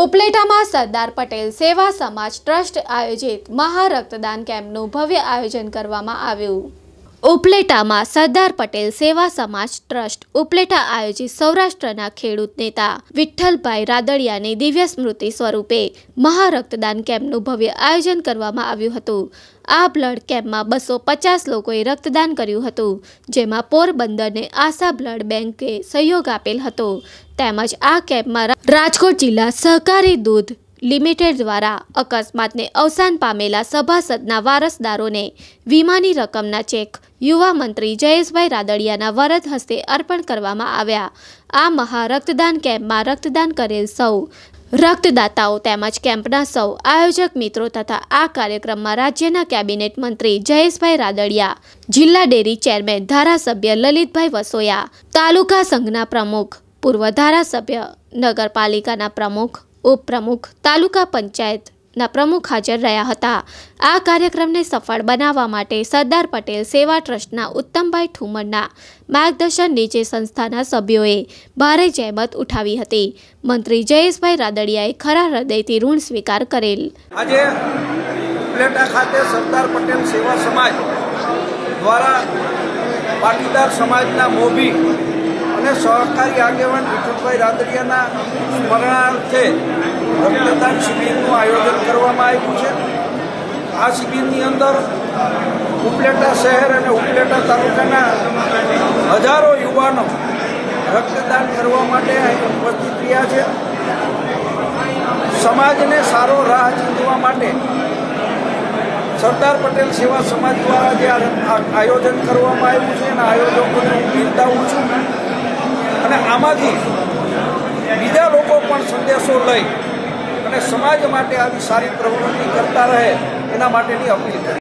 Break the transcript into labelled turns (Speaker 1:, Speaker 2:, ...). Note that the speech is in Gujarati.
Speaker 1: ઉપલેટામાં સરદાર પટેલ સેવા સમાજ ટ્રસ્ટ આયોજિત મહા રક્તદાન કેમ્પનું ભવ્ય આયોજન કરવામાં આવ્યું. ઉપલેટામાં સરદાર પટેલ સેવા સમાજ ટ્રસ્ટ ઉપલેટા આયોજિત સૌરાષ્ટ્રના ખેડૂત નેતા વિઠ્ઠલભાઈ રાદડિયાની દિવ્ય સ્મૃતિ સ્વરૂપે મહા રક્તદાન કેમ્પનું ભવ્ય આયોજન કરવામાં આવ્યું હતું. આ બ્લડ કેમ્પમાં બસો પચાસ લોકોએ રક્તદાન કર્યું હતું, જેમાં પોરબંદરને આશા બ્લડ બેંકે સહયોગ આપેલ હતો. તેમજ આ કેમ્પમાં રાજકોટ જિલ્લા સહકારી દૂધ લિમિટેડ દ્વારા અકસ્માતને અવસાન પામેલા સભાસદના વારસદારોને વીમાની રકમના ચેક યુવા મંત્રી જયેશભાઈ રાદડિયાના વરદ હસ્તે અર્પણ કરવામાં આવ્યા. આ મહા રક્તદાન કેમ્પમાં રક્તદાન કરેલ સૌ રક્તદાતાઓ તેમજ કેમ્પના સૌ આયોજક મિત્રો તથા આ કાર્યક્રમમાં રાજ્યના કેબિનેટ મંત્રી જયેશભાઈ રાદડિયા, જિલ્લા ડેરી ચેરમેન ધારાસભ્ય લલિતભાઈ વસોયા, તાલુકા સંઘના પ્રમુખ, પૂર્વ ધારાસભ્ય, નગરપાલિકાના પ્રમુખ, ઉપપ્રમુખ, તાલુકા પંચાયતના પ્રમુખ હાજર રહ્યા હતા. આ કાર્યક્રમને સફળ બનાવવા માટે સરદાર પટેલ સેવા ટ્રસ્ટના ઉત્તમભાઈ ઠુમરના માર્ગદર્શન નીચે સંસ્થાના સભ્યોએ ભારે જહેમત ઉઠાવી હતી. મંત્રી જયેશભાઈ રાદડિયાએ ખરા હૃદયથી ઋણ સ્વીકાર કરેલ.
Speaker 2: આજે ઉપલેટા ખાતે સરદાર પટેલ સેવા સમાજ દ્વારા પાટીદાર સમાજના મોભી અને સહકારી આગેવાન વિઠ્ઠલભાઈ રાદડિયાના સ્મરણાર્થે રક્તદાન શિબિરનું આયોજન કરવામાં આવ્યું છે. આ શિબિરની અંદર ઉપલેટા શહેર અને ઉપલેટા તાલુકાના હજારો યુવાનો રક્તદાન કરવા માટે અહીં ઉપસ્થિત રહ્યા છે. સમાજને સારો રાહ ચીંધવા માટે સરદાર પટેલ સેવા સમાજ દ્વારા જે આયોજન કરવામાં આવ્યું છે, એના આયોજકોને હું બિરદાવું છું. અને આમાંથી બીજા લોકો પણ સંદેશો લઈ અને સમાજ માટે આવી સારી પ્રવૃત્તિ કરતા રહે એના માટેની અપીલ કરી.